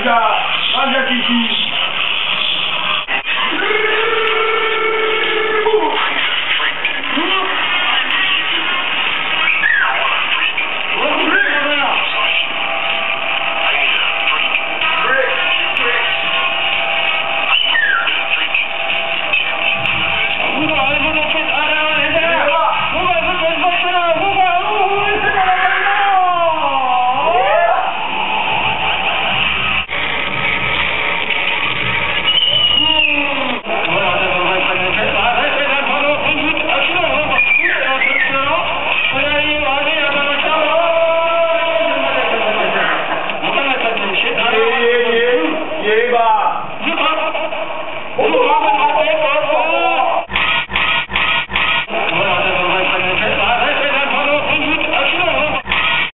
Polska, Magda Kiki, Vai, vai, vai.